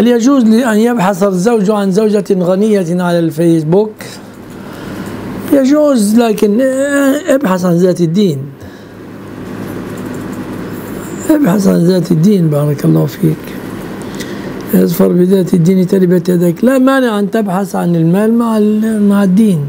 هل يجوز لأن يبحث الزوج عن زوجة غنية على الفيسبوك؟ يجوز لكن ابحث عن ذات الدين. ابحث عن ذات الدين بارك الله فيك. اظفر بذات الدين تربت يدك. لا مانع أن تبحث عن المال مع مع الدين.